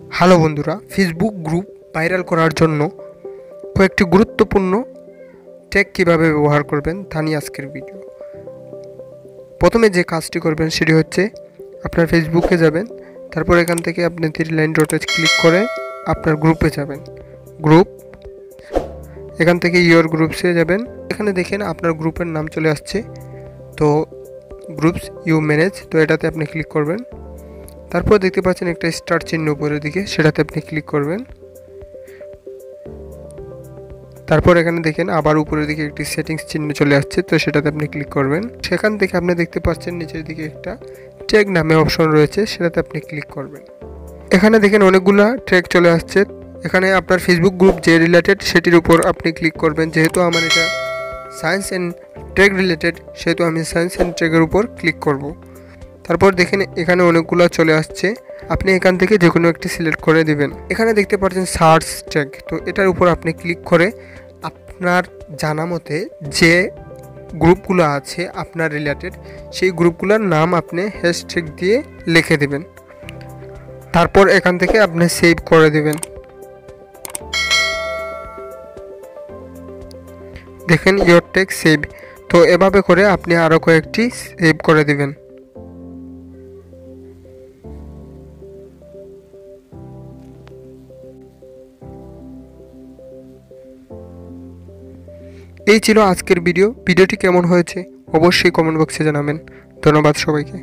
Hello বন্ধুরা Facebook group viral করার জন্য কয়েকটি গুরুত্বপূর্ণ ট্যাগ কীভাবে ব্যবহার করবেন তা নিয়ে আজকের ভিডিও প্রথমে যে কাজটি করবেন সেটি হচ্ছে আপনার ফেসবুকে যাবেন, তারপর এখান থেকে আপনি থ্রি লাইন ডটে ক্লিক করে আপনার গ্রুপে যাবেন। গ্রুপ এখান থেকে ইয়োর গ্রুপসে যাবেন। এখানে দেখেন আপনার গ্রুপের নাম চলে আসছে, তো গ্রুপস ইউ ম্যানেজ তো এটাতে আপনি ক্লিক করবেন। তারপর দেখতে পাচ্ছেন একটা স্টার চিহ্ন উপরের দিকে, সেটাতে আপনি ক্লিক করবেন। তারপর এখানে দেখেন আবার উপরের দিকে একটি সেটিংস চিহ্ন চলে আসছে, তো সেটাতে আপনি ক্লিক করবেন। সেখান থেকে আপনি দেখতে পাচ্ছেন নিচের দিকে একটা ট্র্যাক নামে অপশন রয়েছে, সেটাতে আপনি ক্লিক করবেন। এখানে দেখেন অনেকগুলা ট্র্যাক চলে আসছে। এখানে আপনার ফেসবুক গ্রুপ যে রিলেটেড সেটির উপর আপনি ক্লিক করবেন। যেহেতু আমার এটা সায়েন্স অ্যান্ড ট্রেক রিলেটেড সেহেতু আমি সায়েন্স অ্যান্ড ট্রেকের উপর ক্লিক করব। তারপর দেখেন এখানে অনেকগুলো চলে আসছে। আপনি এখান থেকে যে কোনো একটি সিলেক্ট করে দিবেন। এখানে দেখতে পাচ্ছেন সার্চ ট্যাগ তো এটার উপর আপনি ক্লিক করে আপনার জানা মতে যে গ্রুপগুলো আছে আপনার রিলেটেড সেই গ্রুপগুলোর নাম আপনি হ্যাশট্যাগ দিয়ে লিখে দেবেন। তারপর এখান থেকে আপনি সেভ করে দেবেন। দেখেন ইয়োর টেক সেভ তো এভাবে করে আপনি আরও কয়েকটি সেভ করে দিবেন। এই ছিল আজকের ভিডিও। ভিডিওটি কেমন হয়েছে অবশ্যই কমেন্ট বক্সে জানাবেন। ধন্যবাদ সবাইকে।